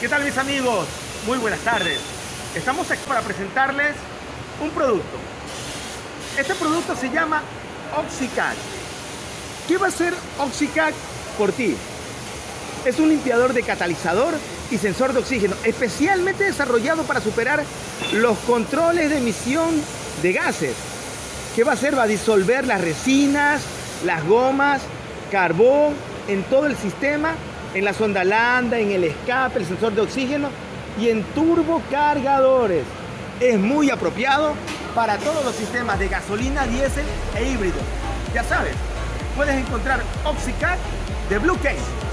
¿Qué tal mis amigos? Muy buenas tardes. Estamos aquí para presentarles un producto. Este producto se llama OxyCat. ¿Qué va a hacer OxyCat por ti? Es un limpiador de catalizador y sensor de oxígeno, especialmente desarrollado para superar los controles de emisión de gases. ¿Qué va a hacer? Va a disolver las resinas, las gomas, carbón en todo el sistema, en la sonda lambda, en el escape, el sensor de oxígeno y en turbocargadores. Es muy apropiado para todos los sistemas de gasolina, diésel e híbrido. Ya sabes, puedes encontrar OxyCat de Blue Case